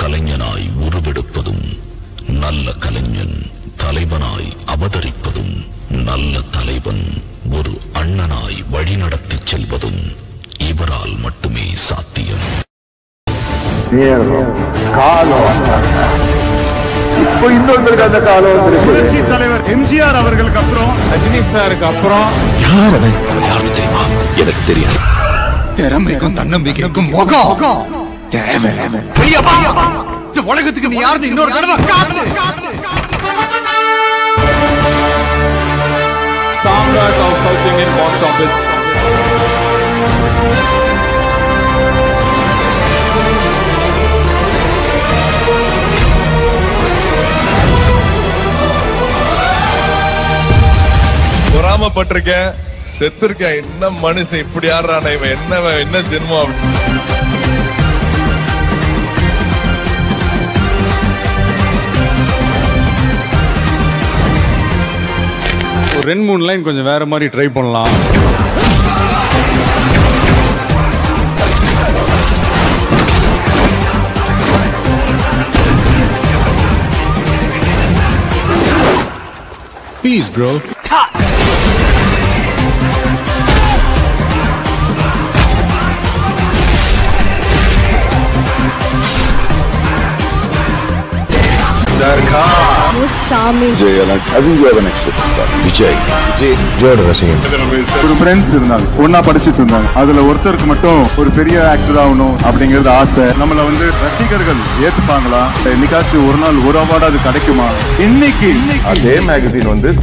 கலைஞனாய் உருவெடுப்பதும் நல்ல கலைஞன் தலைவனாய் அவதரிப்பதும் நல்ல தலைவன் ஒரு அண்ணனாய் வழிநடத்திச் செல்வதும் இவரால் மட்டுமே சாத்தியம். இப்போ இன்னொருத்தருக்கு அந்த காலம் புரட்சி தலைவர் எம்ஜிஆர் அவர்களுக்கு அப்புறம் ரஜினி சாருக்கு அப்புறம். யாருன்னு தெரியுமா? எனக்கு தெரியாது. திறமைக்கும் தன்னம்பிக்கைக்கும் முகம். தேவை வா. இந்த உலகத்துக்கு நீ யாருன்னு இன்னொரு தடவை Indian box office. பொறாமப்பட்டிருக்கேன் செத்துருக்கேன். என்ன மனுஷன் இப்படி ஆடுறான? இவன் என்ன என்ன ஜென்மம்? அப்படி ஒரு ரெண்டு மூணு லைன் கொஞ்சம் வேற மாதிரி ட்ரை பண்ணலாம். Peace bro most charming. Vijay அது நெக்ஸ்ட் விஜய் விஜய் விஜயோட ரசிகன் ஒரு ஃப்ரெண்ட்ஸ் இருந்தாங்க. ஒன்னா படிச்சிட்டு இருந்தாங்க. அதுல ஒருத்தருக்கு மட்டும் ஒரு பெரிய ஆக்டர் ஆகணும் அப்படிங்கறது ஆசை. நம்மள வந்து ரசிகர்கள் ஏத்துப்பாங்களா? என்னைக்காச்சும் ஒரு நாள் ஒரு அவார்டு அது கிடைக்குமா? இன்னைக்கு. அதே மேகசின் வந்து